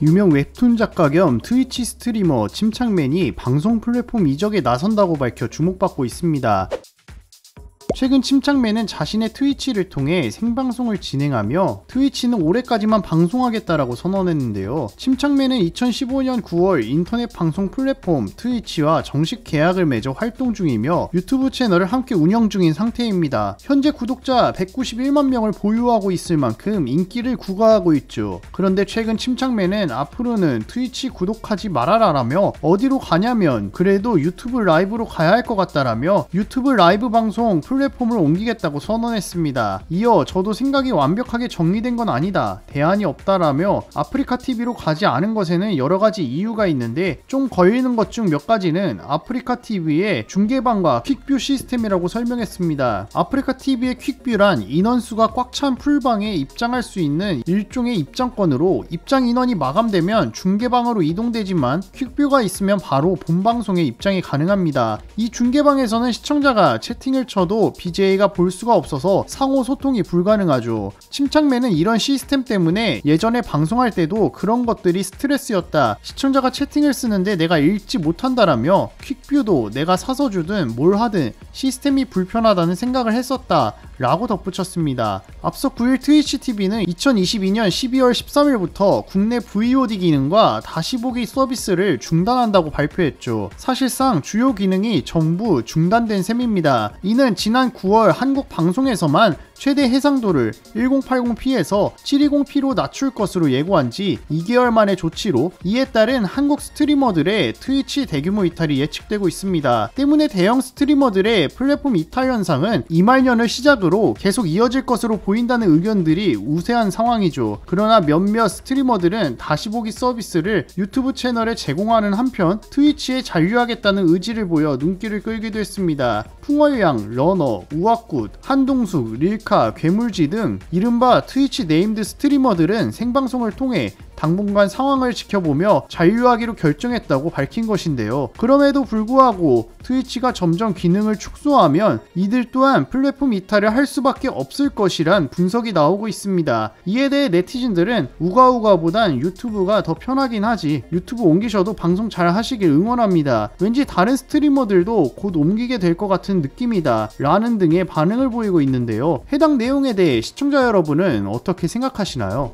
유명 웹툰 작가 겸 트위치 스트리머 침착맨이 방송 플랫폼 이적에 나선다고 밝혀 주목받고 있습니다. 최근 침착맨은 자신의 트위치를 통해 생방송을 진행하며 트위치는 올해까지만 방송하겠다라고 선언했는데요. 침착맨은 2015년 9월 인터넷 방송 플랫폼 트위치와 정식 계약을 맺어 활동 중이며 유튜브 채널을 함께 운영 중인 상태입니다. 현재 구독자 191만 명을 보유하고 있을 만큼 인기를 구가하고 있죠. 그런데 최근 침착맨은 앞으로는 트위치 구독하지 말아라라며 어디로 가냐면 그래도 유튜브 라이브로 가야 할 것 같다라며 유튜브 라이브 방송 플랫폼을 옮기겠다고 선언했습니다. 이어 저도 생각이 완벽하게 정리된 건 아니다. 대안이 없다라며 아프리카 TV로 가지 않은 것에는 여러 가지 이유가 있는데 좀 걸리는 것 중 몇 가지는 아프리카 TV의 중계방과 퀵뷰 시스템이라고 설명했습니다. 아프리카 TV의 퀵뷰란 인원수가 꽉 찬 풀방에 입장할 수 있는 일종의 입장권으로 입장 인원이 마감되면 중계방으로 이동되지만 퀵뷰가 있으면 바로 본 방송에 입장이 가능합니다. 이 중계방에서는 시청자가 채팅을 쳐도 BJ가 볼 수가 없어서 상호 소통이 불가능하죠. 침착맨은 이런 시스템 때문에 예전에 방송할 때도 그런 것들이 스트레스였다. 시청자가 채팅을 쓰는데 내가 읽지 못한다라며 퀵뷰도 내가 사서 주든 뭘 하든 시스템이 불편하다는 생각을 했었다. 라고 덧붙였습니다. 앞서 9일 트위치 TV는 2022년 12월 13일부터 국내 VOD 기능과 다시 보기 서비스를 중단한다고 발표했죠. 사실상 주요 기능이 전부 중단된 셈입니다. 이는 지난 9월 한국 방송에서만 최대 해상도를 1080p에서 720p로 낮출 것으로 예고한 지 2개월 만의 조치로 이에 따른 한국 스트리머들의 트위치 대규모 이탈이 예측되고 있습니다. 때문에 대형 스트리머들의 플랫폼 이탈 현상은 이말년을 시작으로 계속 이어질 것으로 보인다는 의견들이 우세한 상황이죠. 그러나 몇몇 스트리머들은 다시 보기 서비스를 유튜브 채널에 제공하는 한편 트위치에 잔류하겠다는 의지를 보여 눈길을 끌기도 했습니다. 풍월량, 러너, 우왁굳, 한동숙, 릴카, 괴물쥐 등 이른바 트위치 named 스트리머들은 생방송을 통해 당분간 상황을 지켜보며 잔류하기로 결정했다고 밝힌 것인데요. 그럼에도 불구하고 트위치가 점점 기능을 축소하면 이들 또한 플랫폼 이탈을 할 수밖에 없을 것이란 분석이 나오고 있습니다. 이에 대해 네티즌들은 우가우가보단 유튜브가 더 편하긴 하지 유튜브 옮기셔도 방송 잘 하시길 응원합니다. 왠지 다른 스트리머들도 곧 옮기게 될 것 같은 느낌이다 라는 등의 반응을 보이고 있는데요. 해당 내용에 대해 시청자 여러분은 어떻게 생각하시나요?